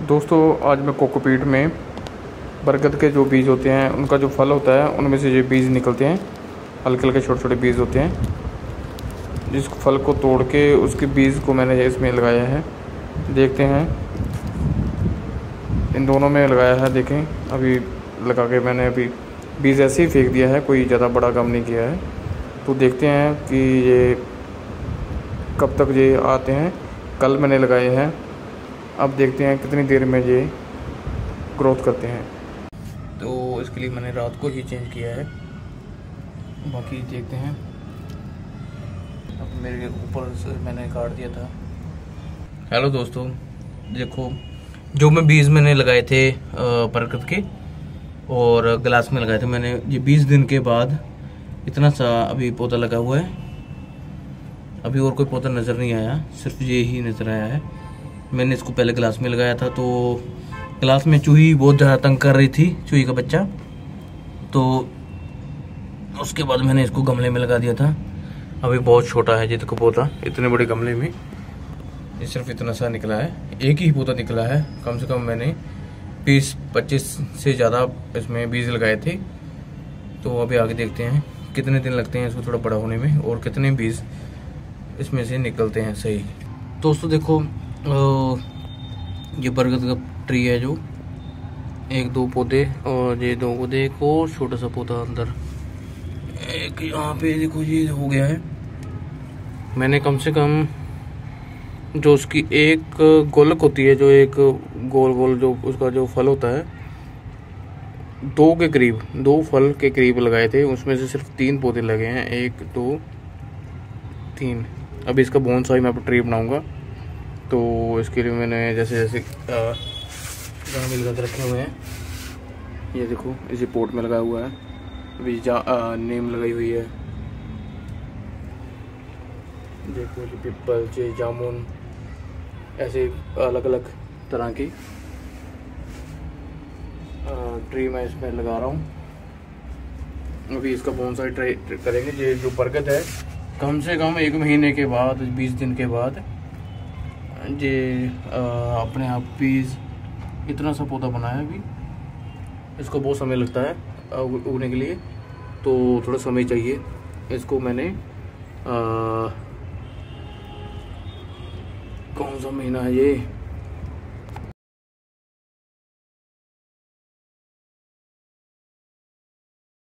दोस्तों, आज मैं कोकोपीट में बरगद के जो बीज होते हैं, उनका जो फल होता है, उनमें से जो बीज निकलते हैं। हल्के हल्के छोटे छोटे बीज होते हैं। जिस फल को तोड़ के, उसके बीज को मैंने इसमें लगाया है। देखते हैं। इन दोनों में लगाया है, देखें। अभी लगा के मैंने अभी बीज ऐसे ही फेंक दिया है, कोई ज़्यादा बड़ा काम नहीं किया है। तो देखते हैं कि ये कब तक ये आते हैं। कल मैंने लगाए हैं। अब देखते हैं कितनी देर में ये ग्रोथ करते हैं। तो इसके लिए मैंने रात को ही चेंज किया है। बाकी देखते हैं। अब मेरे ऊपर से मैंने काट दिया था। हेलो दोस्तों, देखो, जो मैं बीज मैंने लगाए थे बरगद के, और गिलास में लगाए थे मैंने, ये बीस दिन के बाद इतना सा अभी पौधा लगा हुआ है। अभी और कोई पौधा नज़र नहीं आया, सिर्फ़ ये ही नज़र आया है। मैंने इसको पहले गिलास में लगाया था तो गिलास में चूही बहुत ज़्यादा तंग कर रही थी चूही का बच्चा। तो उसके बाद मैंने इसको गमले में लगा दिया था। अभी बहुत छोटा है जितको पौधा। इतने बड़े गमले में? ये सिर्फ़ इतना सा निकला है। एक ही पौधा निकला है। कम से कम मैंने बीस पच्चीस से ज़्यादा इसमें बीज लगाए थे। तो अभी आगे देखते हैं कितने दिन लगते हैं इसको थोड़ा बड़ा होने में और कितने बीज इसमें से निकलते हैं सही। दोस्तों देखो ये बरगद का ट्री है जो। एक दो पौधे और ये दो पौधे, एक और छोटा सा पौधा अंदर। एक यहाँ पे देखो ये हो गया है। मैंने कम से कम जो उसकी एक गोलक होती है, जो एक गोल गोल जो उसका जो फल होता है, दो के करीब, दो फल के करीब लगाए थे। उसमें से सिर्फ़ तीन पौधे लगे हैं। एक, दो, तीन। अभी इसका बोन साई मैं ट्री बनाऊँगा। तो इसके लिए मैंने जैसे जैसे गमले लगा रखे हुए हैं। ये देखो, इसी पोर्ट में लगाया हुआ है। अभी जा नेम लगाई हुई है। देखो पिपल, जे, जामुन, ऐसे अलग अलग तरह की ट्री मैं इसमें लगा रहा हूँ। अभी इसका बहुत सारी ट्राई करेंगे। ये जो बरगद है, कम से कम एक महीने के बाद, बीस दिन के बाद ये अपने आप पीस इतना सा पौधा बना है अभी। इसको बहुत समय लगता है उगने के लिए। तो थोड़ा समय चाहिए। इसको मैंने आ, कौन सा महीना है ये?